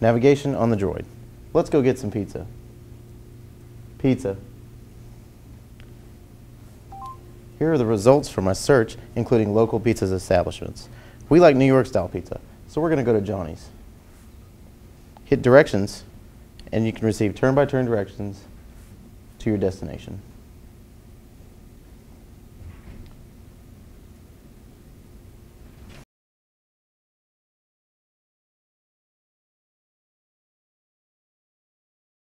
Navigation on the droid. Let's go get some pizza. Pizza. Here are the results from my search, including local pizza establishments. We like New York style pizza, so we're going to go to Johnny's. Hit directions, and you can receive turn by turn directions to your destination.